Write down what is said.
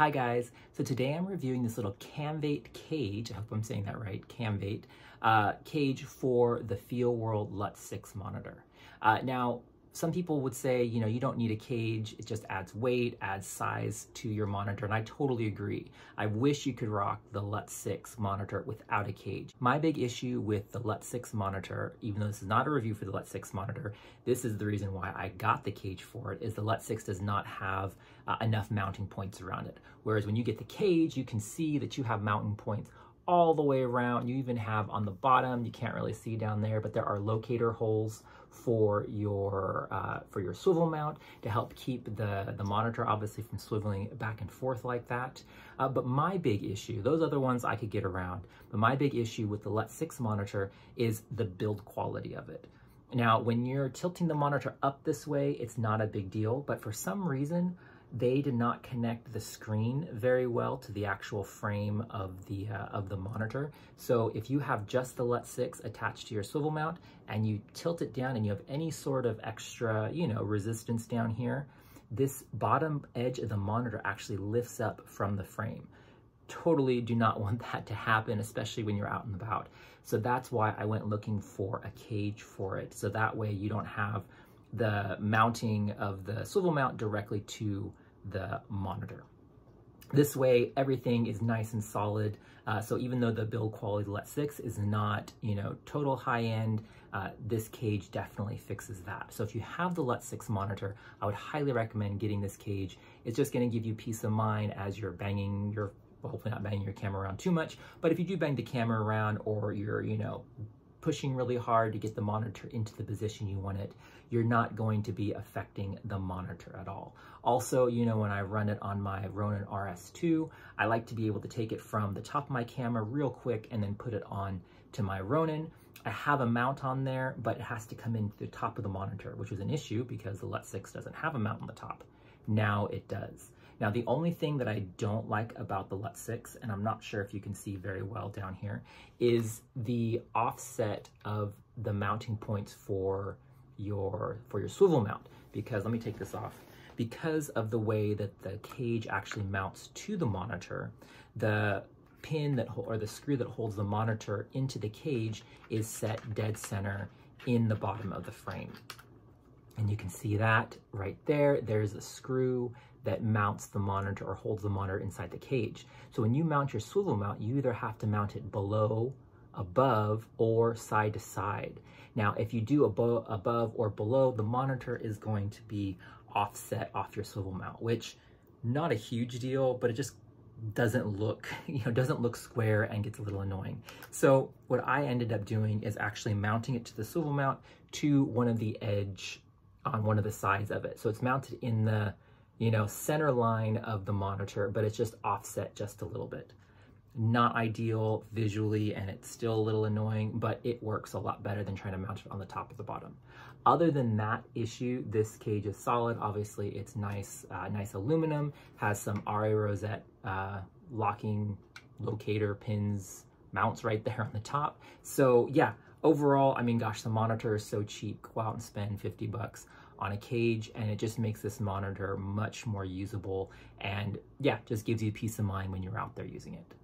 Hi guys, so today I'm reviewing this little Camvate cage, I hope I'm saying that right, Camvate, uh, cage for the FeelWorld LUT 6 monitor. Uh, now, some people would say, you know, you don't need a cage. It just adds weight, adds size to your monitor. And I totally agree. I wish you could rock the LUT 6 monitor without a cage. My big issue with the LUT 6 monitor, even though this is not a review for the LUT 6 monitor, this is the reason why I got the cage for it, is the LUT 6 does not have uh, enough mounting points around it. Whereas when you get the cage, you can see that you have mounting points all the way around. You even have on the bottom, you can't really see down there, but there are locator holes for your uh, for your swivel mount to help keep the, the monitor obviously from swiveling back and forth like that. Uh, but my big issue, those other ones I could get around, but my big issue with the LUT 6 monitor is the build quality of it. Now, when you're tilting the monitor up this way, it's not a big deal, but for some reason, they did not connect the screen very well to the actual frame of the uh, of the monitor. So if you have just the LUT 6 attached to your swivel mount and you tilt it down and you have any sort of extra, you know, resistance down here, this bottom edge of the monitor actually lifts up from the frame. Totally do not want that to happen, especially when you're out and about. So that's why I went looking for a cage for it. So that way you don't have the mounting of the swivel mount directly to the monitor. This way, everything is nice and solid. Uh, so even though the build quality LUT 6 is not, you know, total high end, uh, this cage definitely fixes that. So if you have the LUT 6 monitor, I would highly recommend getting this cage. It's just gonna give you peace of mind as you're banging your, well, hopefully not banging your camera around too much, but if you do bang the camera around or you're, you know, pushing really hard to get the monitor into the position you want it, you're not going to be affecting the monitor at all. Also, you know, when I run it on my Ronin RS2, I like to be able to take it from the top of my camera real quick and then put it on to my Ronin. I have a mount on there, but it has to come into the top of the monitor, which was an issue because the LUT 6 doesn't have a mount on the top. Now it does. Now, the only thing that I don't like about the LUT 6, and I'm not sure if you can see very well down here, is the offset of the mounting points for your, for your swivel mount. Because, let me take this off. Because of the way that the cage actually mounts to the monitor, the pin that, or the screw that holds the monitor into the cage is set dead center in the bottom of the frame. And you can see that right there. There's a screw that mounts the monitor or holds the monitor inside the cage. So when you mount your swivel mount, you either have to mount it below, above, or side to side. Now, if you do above, above or below, the monitor is going to be offset off your swivel mount, which not a huge deal, but it just doesn't look, you know, doesn't look square and gets a little annoying. So what I ended up doing is actually mounting it to the swivel mount to one of the edge on one of the sides of it. So it's mounted in the, you know, center line of the monitor, but it's just offset just a little bit. Not ideal visually, and it's still a little annoying, but it works a lot better than trying to mount it on the top of the bottom. Other than that issue, this cage is solid. Obviously, it's nice, uh, nice aluminum, has some ARRI Rosette uh, locking locator pins, mounts right there on the top. So yeah, overall, I mean, gosh, the monitor is so cheap. Go out and spend 50 bucks on a cage and it just makes this monitor much more usable and yeah, just gives you peace of mind when you're out there using it.